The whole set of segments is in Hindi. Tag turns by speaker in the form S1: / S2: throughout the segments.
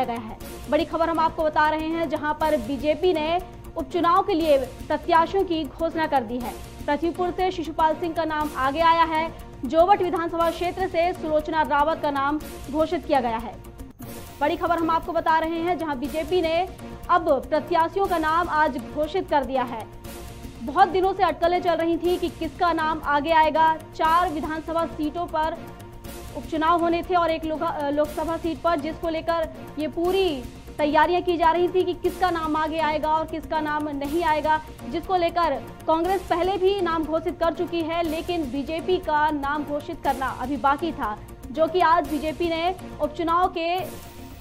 S1: गया है। बड़ी खबर हम आपको बता रहे हैं, जहाँ पर बीजेपी ने उपचुनाव के लिए प्रत्याशियों की घोषणा कर दी है। पृथ्वीपुर से शिशुपाल सिंह का नाम आगे आया है। जोवट विधानसभा क्षेत्र से सुलोचना रावत का नाम घोषित किया गया है। बड़ी खबर हम आपको बता रहे हैं, जहाँ बीजेपी ने अब प्रत्याशियों का नाम आज घोषित कर दिया है। बहुत दिनों से अटकलें चल रही थी कि किसका नाम आगे आएगा। चार विधानसभा सीटों पर उपचुनाव होने थे और एक लोकसभा सीट पर, जिसको लेकर ये पूरी तैयारियाँ की जा रही थी कि किसका नाम आगे आएगा और किसका नाम नहीं आएगा, जिसको लेकर कांग्रेस पहले भी नाम घोषित कर चुकी है, लेकिन बीजेपी का नाम घोषित करना अभी बाकी था, जो कि आज बीजेपी ने उपचुनाव के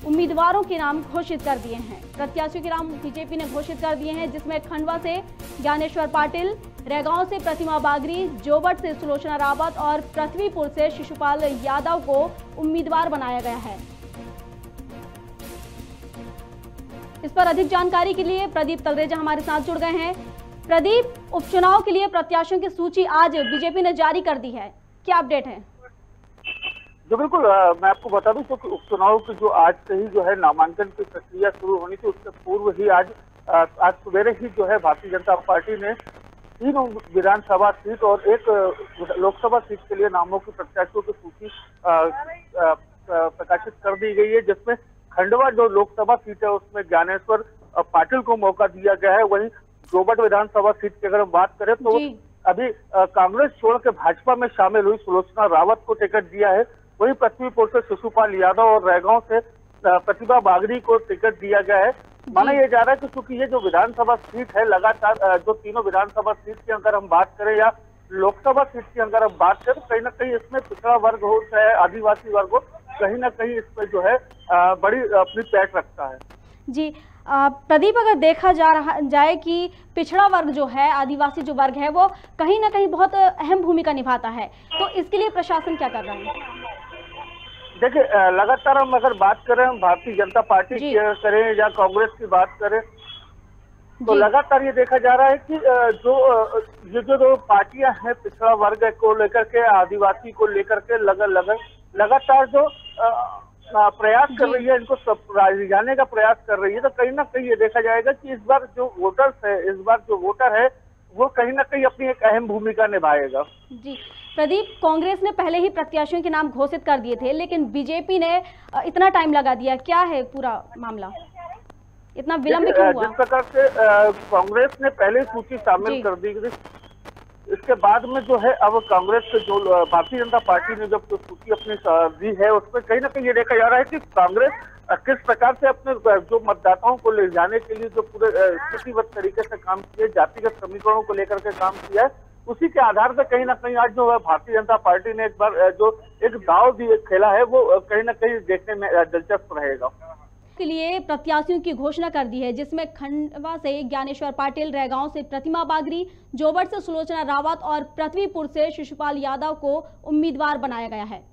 S1: उम्मीदवारों के नाम घोषित कर दिए हैं। प्रत्याशियों के नाम बीजेपी ने घोषित कर दिए हैं, जिसमें खंडवा से ज्ञानेश्वर पाटिल रेगांव से प्रतिमा बागरी, जोबट से सुलोचना रावत और पृथ्वीपुर से शिशुपाल यादव को उम्मीदवार बनाया गया है। इस पर अधिक जानकारी के लिए प्रदीप तलरेजा हमारे साथ जुड़ गए हैं। प्रदीप, उपचुनाव के लिए प्रत्याशियों की सूची आज बीजेपी ने जारी कर दी है। क्या अपडेट है?
S2: जो बिल्कुल मैं आपको बता दूँ, क्योंकि उपचुनाव की जो आज से ही जो है नामांकन की प्रक्रिया शुरू होनी थी, उससे पूर्व ही आज आज सवेरे ही जो है भारतीय जनता पार्टी ने तीन विधानसभा सीट और एक लोकसभा सीट के लिए नामों की प्रत्याशियों की सूची प्रकाशित कर दी गई है जिसमें खंडवा जो लोकसभा सीट है उसमें ज्ञानेश्वर पाटिल को मौका दिया गया है। वहीं जोबट विधानसभा सीट की अगर हम बात करें तो अभी कांग्रेस छोड़ के भाजपा में शामिल हुई सुलोचना रावत को टिकट दिया है। वहीं पृथ्वीपुर से शिशुपाल यादव और रैगांव से प्रतिभा बागरी को टिकट दिया गया है। माना यह जा रहा है कि चूँकि ये जो विधानसभा सीट है, लगातार जो तीनों विधानसभा सीट की अगर हम बात करें या लोकसभा सीट की अगर हम बात करें तो कहीं ना कहीं इसमें पिछड़ा वर्ग हो, चाहे आदिवासी वर्ग हो, कहीं ना कहीं इस पर जो है बड़ी अपनी पैठ रखता है।
S1: जी प्रदीप, अगर देखा जा रहा, जाए कि पिछड़ा वर्ग जो है, आदिवासी जो वर्ग है, वो कहीं ना कहीं बहुत अहम भूमिका निभाता है तो इसके लिए प्रशासन क्या कर रहा है?
S2: देखिए लगातार हम अगर बात करें हम भारतीय जनता पार्टी की करें या कांग्रेस की बात करें तो लगातार ये देखा जा रहा है कि जो ये जो दो पार्टियाँ हैं पिछड़ा वर्ग को लेकर के आदिवासी को लेकर के लग, लग, लगातार जो प्रयास कर रही है इनको जाने का प्रयास कर रही है तो कहीं ना कहीं ये देखा जाएगा कि इस बार जो वोटर्स है इस बार जो वोटर है वो कहीं ना कहीं अपनी एक अहम भूमिका निभाएगा।
S1: जी प्रदीप कांग्रेस ने पहले ही प्रत्याशियों के नाम घोषित कर दिए थे लेकिन बीजेपी ने इतना टाइम लगा दिया। क्या है पूरा मामला? इतना विलंब क्यों हुआ?
S2: जिस प्रकार से कांग्रेस ने पहले सूची शामिल कर दी इसके बाद में जो है, अब कांग्रेस से जो भारतीय जनता पार्टी ने जब सूची अपनी दी है, उसमें कहीं ना कहीं ये देखा जा रहा है कि कांग्रेस किस प्रकार से अपने जो मतदाताओं को ले जाने के लिए जो पूरे स्थितिबद्ध तरीके से काम किए जातिगत समीकरणों को लेकर के काम किया है, उसी के आधार पर कहीं ना कहीं आज जो है भारतीय जनता पार्टी ने एक बार जो एक दाव भी खेला है, वो कहीं ना कहीं देखने में दिलचस्प रहेगा।
S1: के लिए प्रत्याशियों की घोषणा कर दी है, जिसमें खंडवा से ज्ञानेश्वर पाटिल, रेगांव से प्रतिमा बागरी जोबर से सुलोचना रावत और पृथ्वीपुर से शिशुपाल यादव को उम्मीदवार बनाया गया है।